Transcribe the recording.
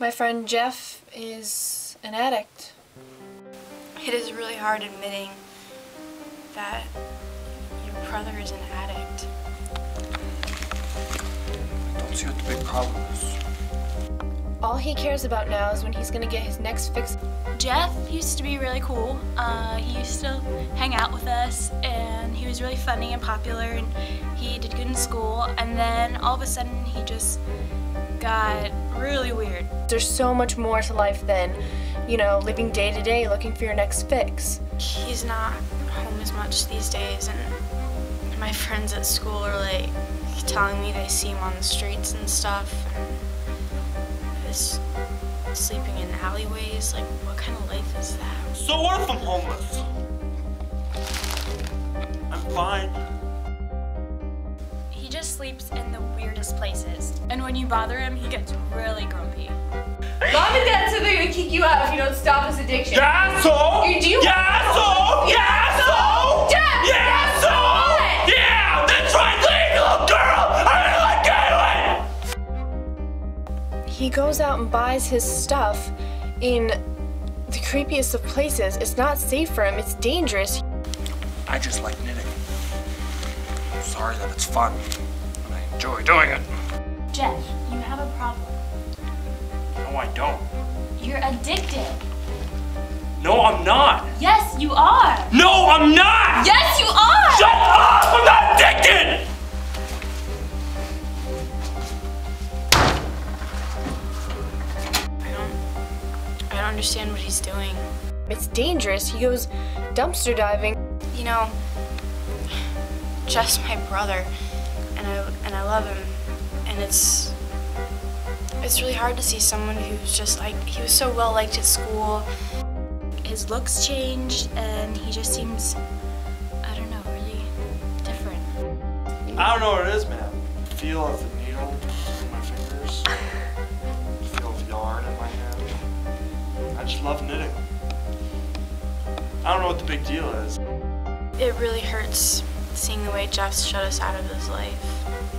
My friend Jeff is an addict. It is really hard admitting that your brother is an addict. I don't see what the big problem is. All he cares about now is when he's gonna get his next fix. Jeff used to be really cool. Uh, he used to hang out with us, and he was really funny and popular, and he did good in school. And then all of a sudden, he just got really weird. There's so much more to life than, you know, living day to day looking for your next fix. He's not home as much these days, and my friends at school are like telling me they see him on the streets and stuff. And is sleeping in alleyways. Like, what kind of life is that? So what if I'm homeless? I'm fine. He just sleeps in the weirdest places. And when you bother him, he gets really grumpy. Mom and Dad said they're gonna kick you out if you don't stop this addiction. Yeah, oh! so? You- do you- Yeah, so? Yeah, so? Dad! Yeah, oh! so? Yeah, that's right, legal girl! I'm gonna it! He goes out and buys his stuff in the creepiest of places. It's not safe for him, it's dangerous. I just like knitting. I'm sorry that it's fun, and I enjoy doing it. Jeff, you have a problem. No, I don't. You're addicted. No, I'm not. Yes, you are. No, I'm not! Yes, you are. Shut up! I'm not addicted! I don't. I don't understand what he's doing. It's dangerous. He goes dumpster diving. You know, Jeff's my brother, and I and I love him, and it's it's really hard to see someone who's just like he was so well liked at school. His looks changed, and he just seems I don't know really different. I don't know what it is, man. Feel of the needle in my fingers. Feel of yarn in my hand. I just love knitting. I don't know what the big deal is. It really hurts seeing the way Jeff's shut us out of his life.